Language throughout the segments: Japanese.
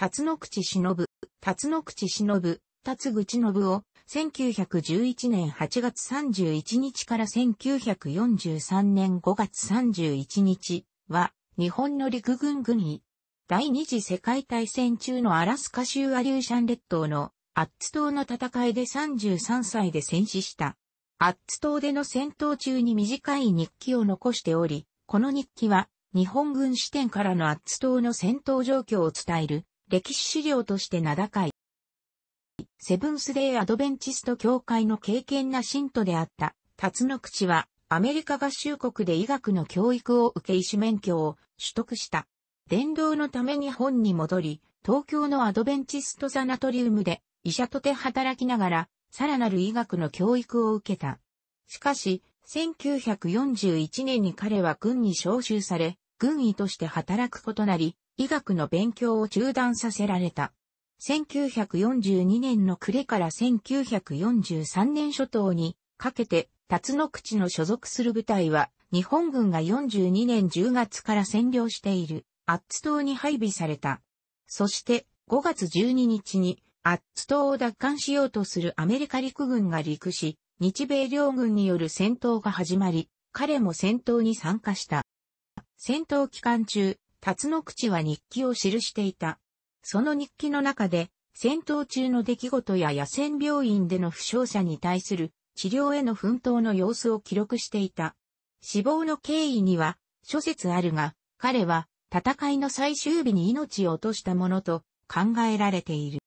辰野口忍、辰野口忍、辰口信を、1911年8月31日から1943年5月31日は、日本の陸軍軍医。第二次世界大戦中のアラスカ州アリューシャン列島のアッツ島の戦いで33歳で戦死した。アッツ島での戦闘中に短い日記を残しており、この日記は日本軍視点からのアッツ島の戦闘状況を伝える歴史資料として名高い。セブンスデーアドベンチスト協会の敬虔な信徒であった辰野口はアメリカ合衆国で医学の教育を受け医師免許を取得した。伝道のために本に戻り、東京のアドベンチストサナトリウムで医者とて働きながら、さらなる医学の教育を受けた。しかし、1941年に彼は軍に召集され、軍医として働くことなり、医学の勉強を中断させられた。1942年の暮れから1943年初頭にかけて、辰野口の所属する部隊は、日本軍が42年10月から占領している、アッツ島に配備された。そして、5月12日に、アッツ島を奪還しようとするアメリカ陸軍が陸し、日米両軍による戦闘が始まり、彼も戦闘に参加した。戦闘期間中、辰野口は日記を記していた。その日記の中で、戦闘中の出来事や野戦病院での負傷者に対する治療への奮闘の様子を記録していた。死亡の経緯には諸説あるが、彼は戦いの最終日に命を落としたものと考えられている。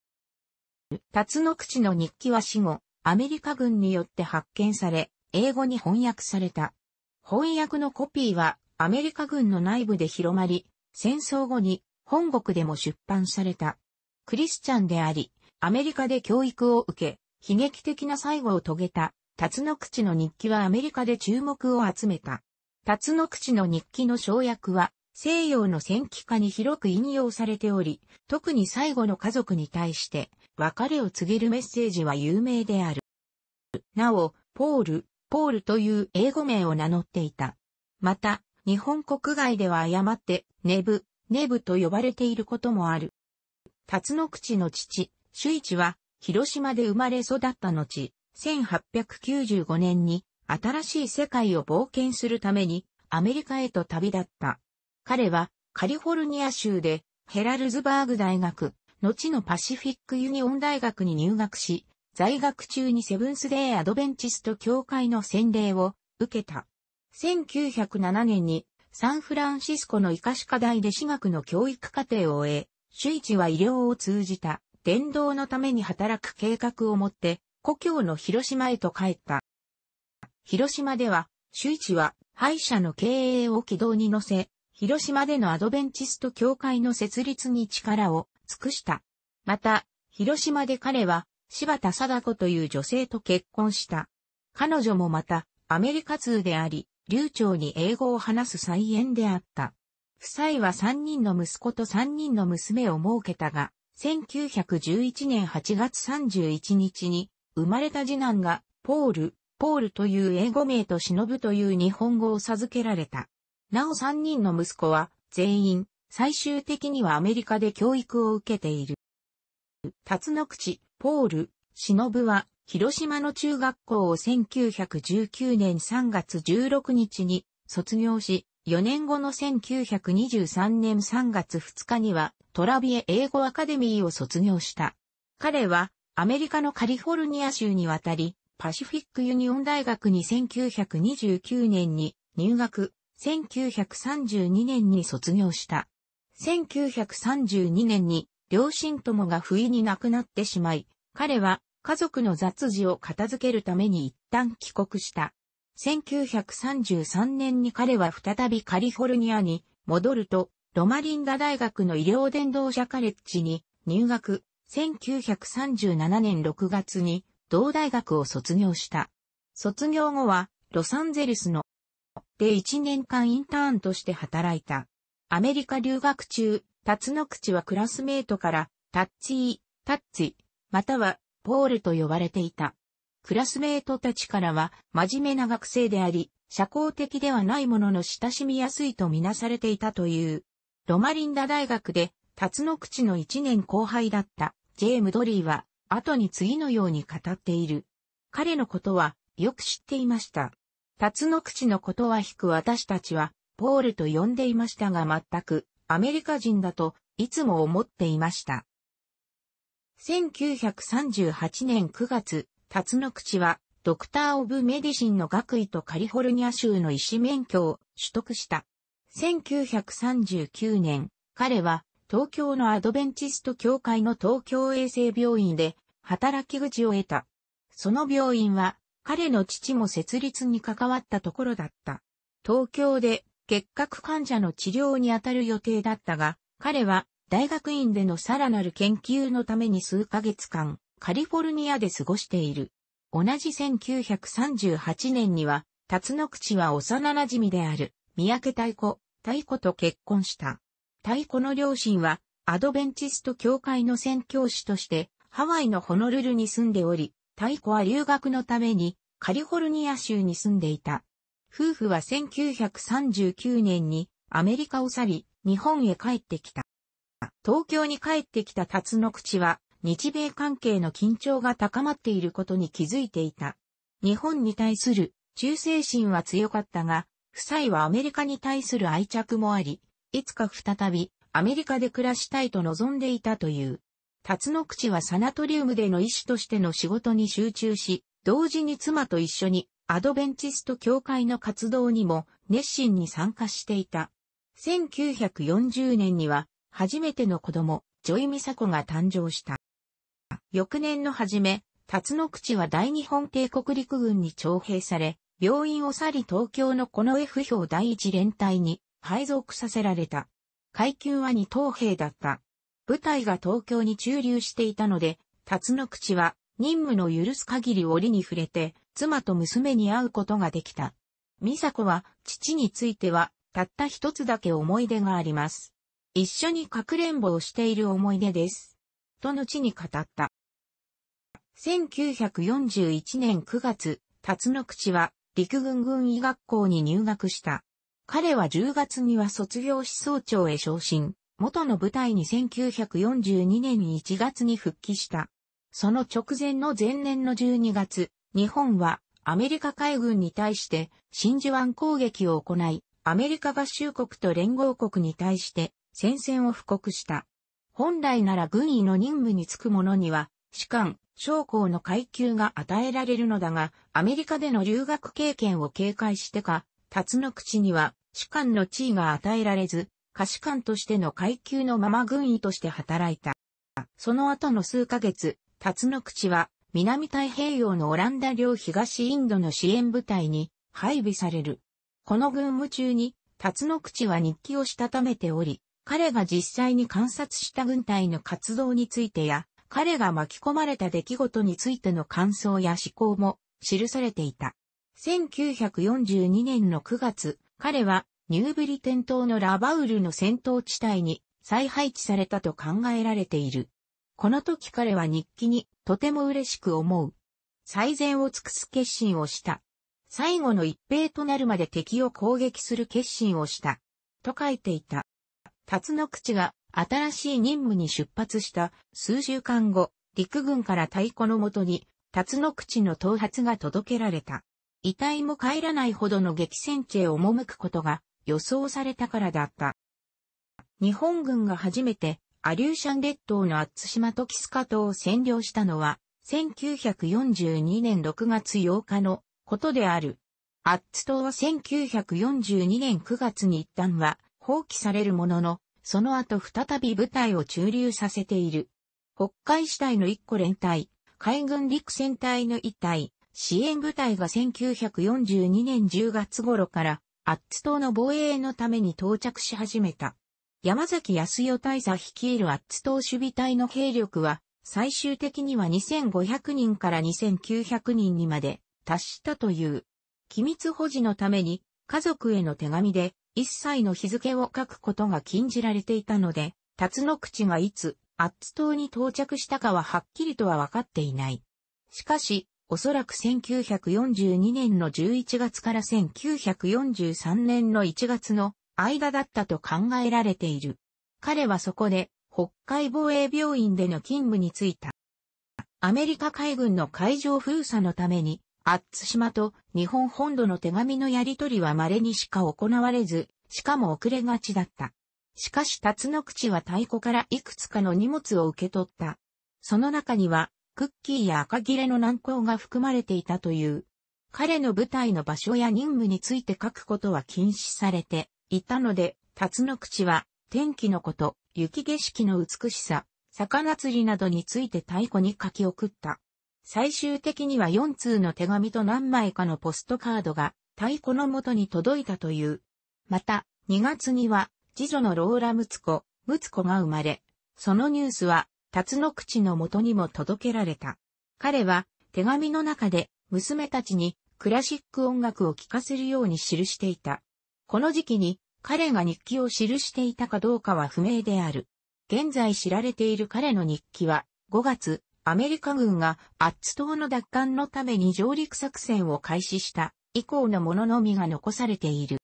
辰野口の日記は死後、アメリカ軍によって発見され、英語に翻訳された。翻訳のコピーはアメリカ軍の内部で広まり、戦争後に本国でも出版された。クリスチャンであり、アメリカで教育を受け、悲劇的な最後を遂げた、辰野口の日記はアメリカで注目を集めた。辰野口の日記の省略は、西洋の戦記家に広く引用されており、特に最後の家族に対して、別れを告げるメッセージは有名である。なお、ポール、ポールという英語名を名乗っていた。また、日本国外では誤って、ネブ、ネブと呼ばれていることもある。辰野口の父、周一は、広島で生まれ育った後、1895年に、新しい世界を冒険するために、アメリカへと旅立った。彼は、カリフォルニア州で、ヘラルズバーグ大学、後のパシフィックユニオン大学に入学し、在学中にセブンスデーアドベンチスト教会の洗礼を受けた。1907年にサンフランシスコの医科歯科大で私学の教育課程を終え、周一は医療を通じた伝道のために働く計画を持って故郷の広島へと帰った。広島では、周一は歯医者の経営を軌道に乗せ、広島でのアドベンチスト教会の設立に力を尽くした。また、広島で彼は柴田貞子という女性と結婚した。彼女もまたアメリカ通であり、流暢に英語を話す菜園であった。夫妻は3人の息子と3人の娘を設けたが、1911年8月31日に生まれた次男がポール、ポールという英語名と忍という日本語を授けられた。なお3人の息子は全員最終的にはアメリカで教育を受けている。辰野口、ポール、忍は、広島の中学校を1919年3月16日に卒業し、4年後の1923年3月2日にはトラビエ英語アカデミーを卒業した。彼はアメリカのカリフォルニア州に渡り、パシフィックユニオン大学に1929年に入学、1932年に卒業した。1932年に両親ともが不意に亡くなってしまい、彼は家族の雑事を片付けるために一旦帰国した。1933年に彼は再びカリフォルニアに戻ると、ロマリンダ大学の医療伝道者カレッジに入学、1937年6月に同大学を卒業した。卒業後はロサンゼルスので1年間インターンとして働いた。アメリカ留学中、辰野口はクラスメートから、タッチー、タッチ、または、ポールと呼ばれていた。クラスメートたちからは、真面目な学生であり、社交的ではないものの親しみやすいとみなされていたという。ロマリンダ大学で、辰野口の1年後輩だったジェーム・ドリーは後に次のように語っている。彼のことはよく知っていました。辰野口のことは引く私たちはポールと呼んでいましたが全くアメリカ人だといつも思っていました。1938年9月、辰野口はドクター・オブ・メディシンの学位とカリフォルニア州の医師免許を取得した。1939年、彼は東京のアドベンチスト協会の東京衛生病院で働き口を得た。その病院は彼の父も設立に関わったところだった。東京で結核患者の治療に当たる予定だったが、彼は大学院でのさらなる研究のために数ヶ月間、カリフォルニアで過ごしている。同じ1938年には、辰野口は幼馴染である、三宅太子、太子と結婚した。太子の両親は、アドベンチスト教会の宣教師として、ハワイのホノルルに住んでおり、太子は留学のために、カリフォルニア州に住んでいた。夫婦は1939年にアメリカを去り、日本へ帰ってきた。東京に帰ってきた辰野口は、日米関係の緊張が高まっていることに気づいていた。日本に対する忠誠心は強かったが、夫妻はアメリカに対する愛着もあり、いつか再びアメリカで暮らしたいと望んでいたという。辰口はサナトリウムでの医師としての仕事に集中し、同時に妻と一緒にアドベンチスト協会の活動にも熱心に参加していた。1940年には初めての子供、ジョイ・ミサコが誕生した。翌年の初め、辰口は大日本帝国陸軍に徴兵され、病院を去り東京のこの F 表第一連隊に配属させられた。階級は二等兵だった。部隊が東京に駐留していたので、辰野口は任務の許す限り折に触れて、妻と娘に会うことができた。美佐子は父については、たった一つだけ思い出があります。一緒にかくれんぼをしている思い出です。と後に語った。1941年9月、辰野口は陸軍軍医学校に入学した。彼は10月には卒業し総長へ昇進、元の部隊に1942年1月に復帰した。その直前の前年の12月、日本はアメリカ海軍に対して真珠湾攻撃を行い、アメリカ合衆国と連合国に対して戦線を布告した。本来なら軍医の任務に就く者には、士官、将校の階級が与えられるのだが、アメリカでの留学経験を警戒してか、辰の口には、士官の地位が与えられず、下士官としての階級のまま軍医として働いた。その後の数ヶ月、辰の口は、南太平洋のオランダ領東インドの支援部隊に配備される。この軍務中に、辰の口は日記をしたためており、彼が実際に観察した軍隊の活動についてや、彼が巻き込まれた出来事についての感想や思考も記されていた。1942年の9月、彼はニューブリテン島のラバウルの戦闘地帯に再配置されたと考えられている。この時彼は日記にとても嬉しく思う。最善を尽くす決心をした。最後の一兵となるまで敵を攻撃する決心をした。と書いていた。辰野口が新しい任務に出発した数週間後、陸軍から太鼓のもとに、辰野口の頭髪が届けられた。遺体も帰らないほどの激戦地へ赴くことが予想されたからだった。日本軍が初めてアリューシャン列島のアッツ島とキスカ島を占領したのは、1942年6月8日のことである。アッツ島は1942年9月に一旦は放棄されるものの、その後再び部隊を駐留させている。北海市隊の一個連隊、海軍陸戦隊の一隊、支援部隊が1942年10月頃からアッツ島の防衛のために到着し始めた。山崎康代大佐率いるアッツ島守備隊の兵力は最終的には2500人から2900人にまで達したという。機密保持のために家族への手紙で一切の日付を書くことが禁じられていたので、辰野口がいつ、アッツ島に到着したかははっきりとは分かっていない。しかし、おそらく1942年の11月から1943年の1月の間だったと考えられている。彼はそこで、北海防衛病院での勤務に就いた。アメリカ海軍の海上封鎖のために、アッツ島と日本本土の手紙のやり取りは稀にしか行われず、しかも遅れがちだった。しかし辰野口は太鼓からいくつかの荷物を受け取った。その中には、クッキーや赤切れの軟膏が含まれていたという。彼の部隊の場所や任務について書くことは禁止されていたので、辰野口は天気のこと、雪景色の美しさ、魚釣りなどについて太鼓に書き送った。最終的には4通の手紙と何枚かのポストカードが太鼓のもとに届いたという。また、2月には、次女のローラ睦子、睦子が生まれ、そのニュースは、辰野口のもとにも届けられた。彼は、手紙の中で、娘たちに、クラシック音楽を聴かせるように記していた。この時期に、彼が日記を記していたかどうかは不明である。現在知られている彼の日記は、5月、アメリカ軍がアッツ島の奪還のために上陸作戦を開始した以降のもののみが残されている。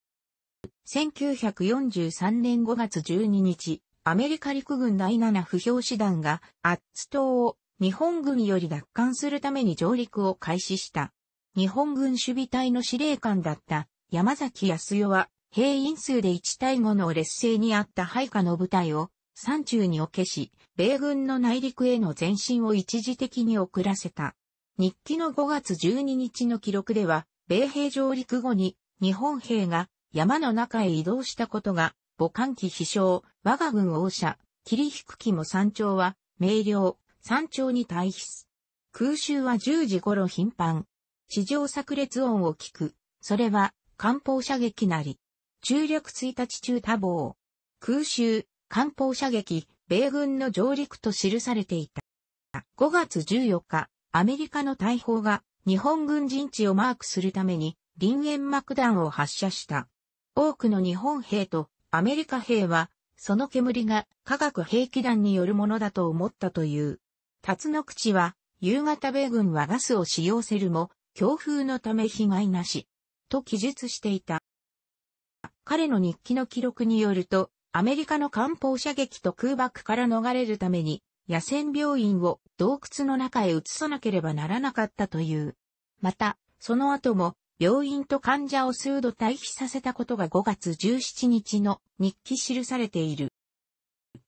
1943年5月12日、アメリカ陸軍第7不評師団がアッツ島を日本軍より奪還するために上陸を開始した。日本軍守備隊の司令官だった山崎康代は兵員数で1対5の劣勢にあった配下の部隊を山中に置けし、米軍の内陸への前進を一時的に遅らせた。日記の5月12日の記録では、米兵上陸後に日本兵が山の中へ移動したことが、母艦機飛翔、我が軍王者、霧引く機も山頂は、明瞭、山頂に退避。空襲は10時頃頻繁。地上炸裂音を聞く。それは、艦砲射撃なり。中略1日中多忙。空襲、艦砲射撃、米軍の上陸と記されていた。5月14日、アメリカの大砲が日本軍陣地をマークするために林煙幕弾を発射した。多くの日本兵とアメリカ兵は、その煙が化学兵器弾によるものだと思ったという。辰野口は、夕方米軍はガスを使用せるも、強風のため被害なし、と記述していた。彼の日記の記録によると、アメリカの艦砲射撃と空爆から逃れるために、野戦病院を洞窟の中へ移さなければならなかったという。また、その後も、病院と患者を数度退避させたことが5月17日の日記記されている。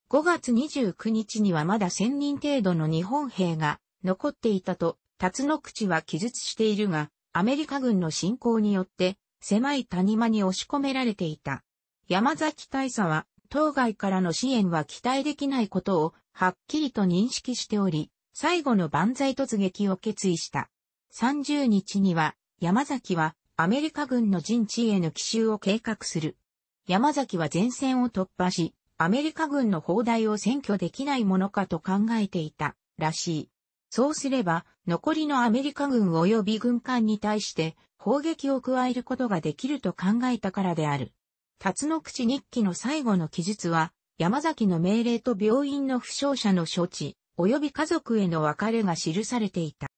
5月29日にはまだ1000人程度の日本兵が残っていたと、辰野口は記述しているが、アメリカ軍の侵攻によって狭い谷間に押し込められていた。山崎大佐は当該からの支援は期待できないことをはっきりと認識しており、最後の万歳突撃を決意した。30日には山崎はアメリカ軍の陣地への奇襲を計画する。山崎は前線を突破し、アメリカ軍の砲台を占拠できないものかと考えていたらしい。そうすれば、残りのアメリカ軍及び軍艦に対して砲撃を加えることができると考えたからである。辰野口日記の最後の記述は、山崎の命令と病院の負傷者の処置、及び家族への別れが記されていた。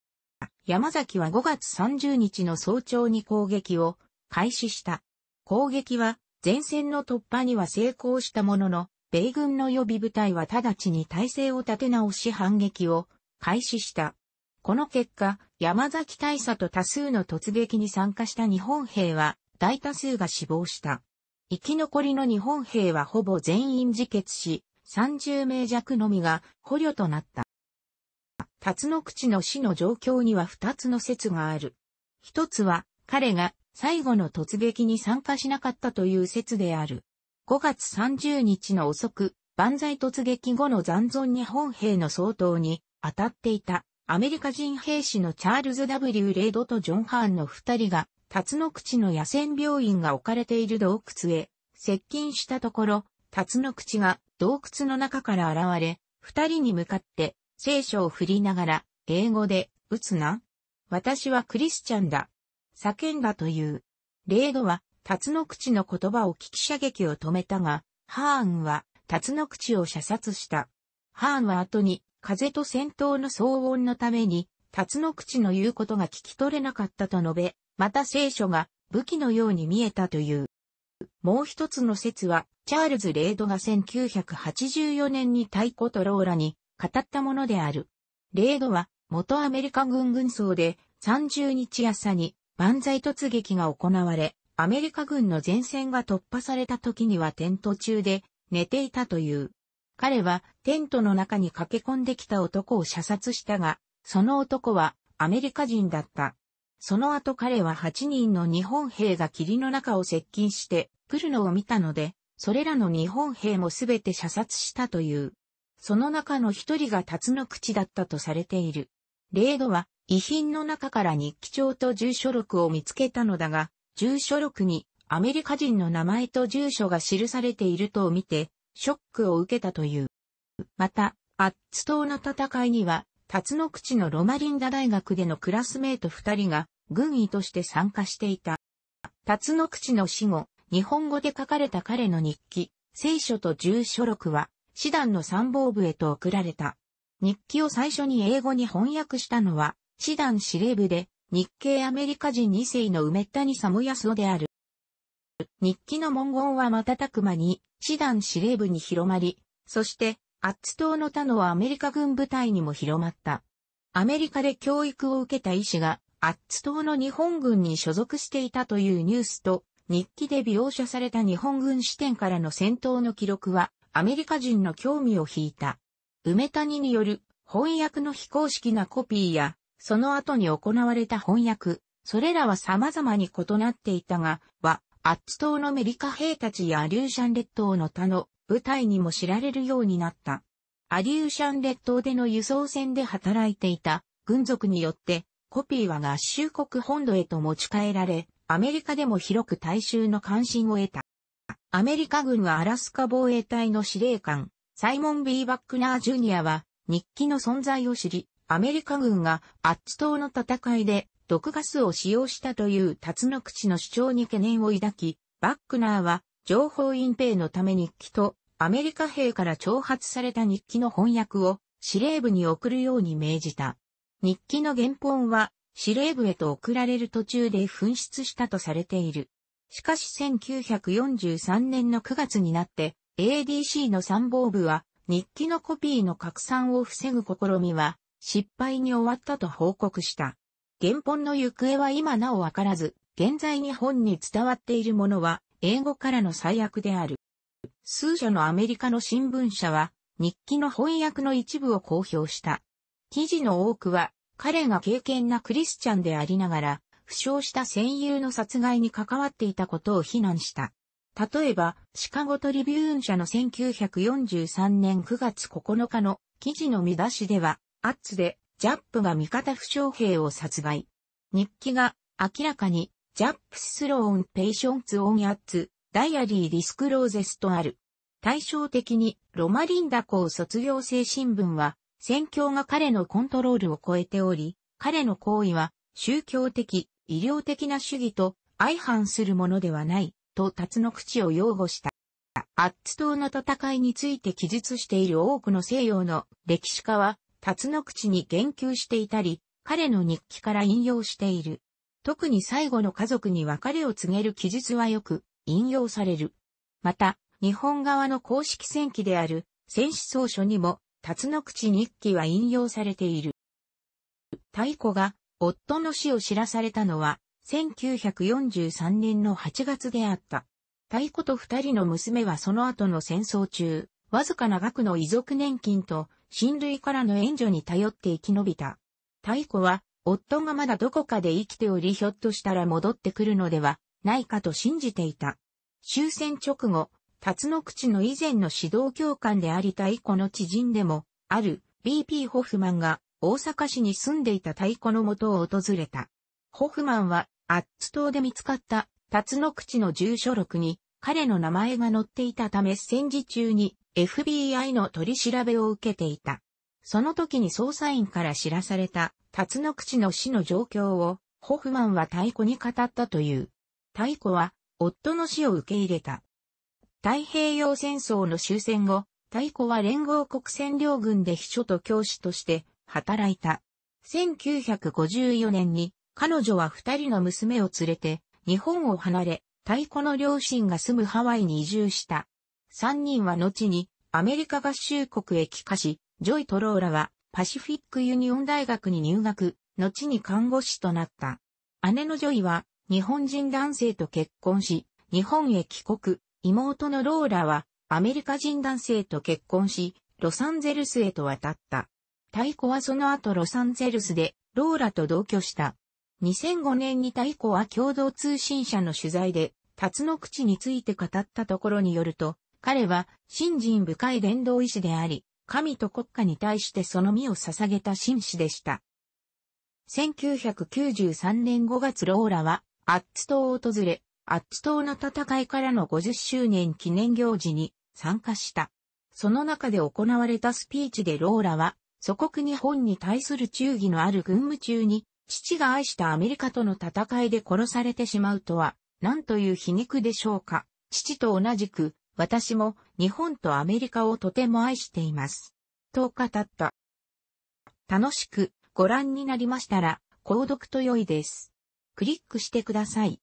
山崎は5月30日の早朝に攻撃を開始した。攻撃は前線の突破には成功したものの、米軍の予備部隊は直ちに体制を立て直し反撃を開始した。この結果、山崎大佐と多数の突撃に参加した日本兵は大多数が死亡した。生き残りの日本兵はほぼ全員自決し、30名弱のみが捕虜となった。辰野口の死の状況には二つの説がある。一つは、彼が最後の突撃に参加しなかったという説である。5月30日の遅く、万歳突撃後の残存日本兵の総統に当たっていたアメリカ人兵士のチャールズ・ W・ レイドとジョン・ハーンの二人が辰野口の野戦病院が置かれている洞窟へ接近したところ、辰野口が洞窟の中から現れ、二人に向かって聖書を振りながら、英語で、撃つな。私はクリスチャンだ。叫んだという。レードは、辰野口の言葉を聞き射撃を止めたが、ハーンは、辰野口を射殺した。ハーンは後に、風と戦闘の騒音のために、辰野口の言うことが聞き取れなかったと述べ、また聖書が武器のように見えたという。もう一つの説は、チャールズ・レードが1984年に太鼓とローラに語ったものである。レードは元アメリカ軍軍曹で30日朝に万歳突撃が行われ、アメリカ軍の前線が突破された時にはテント中で寝ていたという。彼はテントの中に駆け込んできた男を射殺したが、その男はアメリカ人だった。その後彼は8人の日本兵が霧の中を接近して来るのを見たので、それらの日本兵もすべて射殺したという。その中の一人が辰の口だったとされている。レードは遺品の中から日記帳と住所録を見つけたのだが、住所録にアメリカ人の名前と住所が記されていると見て、ショックを受けたという。また、アッツ島の戦いには、辰の口のロマリンダ大学でのクラスメート二人が軍医として参加していた。辰の口の死後、日本語で書かれた彼の日記、聖書と住所録は、師団の参謀部へと送られた。日記を最初に英語に翻訳したのは、師団司令部で日系アメリカ人2世の梅谷サムヤスオである。日記の文言は瞬く間に師団司令部に広まり、そしてアッツ島の他のはアメリカ軍部隊にも広まった。アメリカで教育を受けた医師がアッツ島の日本軍に所属していたというニュースと日記で描写された日本軍視点からの戦闘の記録はアメリカ人の興味を引いた。梅谷による翻訳の非公式なコピーや、その後に行われた翻訳、それらは様々に異なっていたが、は、アッツ島のメリカ兵たちやアリューシャン列島の他の部隊にも知られるようになった。アリューシャン列島での輸送船で働いていた軍属によってコピーは合衆国本土へと持ち帰られ、アメリカでも広く大衆の関心を得た。アメリカ軍はアラスカ防衛隊の司令官、サイモン・ B・ バックナー・ジュニアは日記の存在を知り、アメリカ軍がアッツ島の戦いで毒ガスを使用したという辰の口の主張に懸念を抱き、バックナーは情報隠蔽のため日記とアメリカ兵から挑発された日記の翻訳を司令部に送るように命じた。日記の原本は司令部へと送られる途中で紛失したとされている。しかし1943年の9月になって ADC の参謀部は日記のコピーの拡散を防ぐ試みは失敗に終わったと報告した。原本の行方は今なおわからず、現在日本に伝わっているものは英語からの最悪である。数社のアメリカの新聞社は日記の翻訳の一部を公表した。記事の多くは彼が敬虔なクリスチャンでありながら負傷した戦友の殺害に関わっていたことを非難した。例えば、シカゴトリビューン社の1943年9月9日の記事の見出しでは、アッツでジャップが味方負傷兵を殺害。日記が明らかに Japs Slew Patients on Attu, Diary Discloses とある。対照的にロマリンダ校卒業生新聞は戦況が彼のコントロールを超えており、彼の行為は宗教的、医療的な主義と相反するものではない、と辰口を擁護した。アッツ島の戦いについて記述している多くの西洋の歴史家は、辰の口に言及していたり、彼の日記から引用している。特に最後の家族に別れを告げる記述はよく引用される。また、日本側の公式戦記である戦死草書にも、辰の口日記は引用されている。太鼓が夫の死を知らされたのは、1943年の8月であった。太鼓と二人の娘はその後の戦争中、わずかな額の遺族年金と親類からの援助に頼って生き延びた。太鼓は、夫がまだどこかで生きておりひょっとしたら戻ってくるのではないかと信じていた。終戦直後、辰野口の以前の指導教官であり太鼓の知人でも、ある BP ホフマンが大阪市に住んでいた太鼓の元を訪れた。ホフマンは、アッツ島で見つかった、辰野口の住所録に、彼の名前が載っていたため戦時中に FBI の取り調べを受けていた。その時に捜査員から知らされた、辰野口の死の状況を、ホフマンは太鼓に語ったという。太鼓は、夫の死を受け入れた。太平洋戦争の終戦後、太鼓は連合国占領軍で秘書と教師として働いた。1954年に彼女は二人の娘を連れて日本を離れ、タエコの両親が住むハワイに移住した。三人は後にアメリカ合衆国へ帰化し、ジョイとローラはパシフィックユニオン大学に入学、後に看護師となった。姉のジョイは日本人男性と結婚し、日本へ帰国、妹のローラはアメリカ人男性と結婚し、ロサンゼルスへと渡った。太鼓はその後ロサンゼルスでローラと同居した。2005年に太鼓は共同通信社の取材で、辰の口について語ったところによると、彼は信心深い伝道医師であり、神と国家に対してその身を捧げた紳士でした。1993年5月ローラはアッツ島を訪れ、アッツ島の戦いからの50周年記念行事に参加した。その中で行われたスピーチでローラは、祖国日本に対する忠義のある軍務中に、父が愛したアメリカとの戦いで殺されてしまうとは、何という皮肉でしょうか。父と同じく、私も日本とアメリカをとても愛しています。と語った。楽しくご覧になりましたら、購読と良いです。クリックしてください。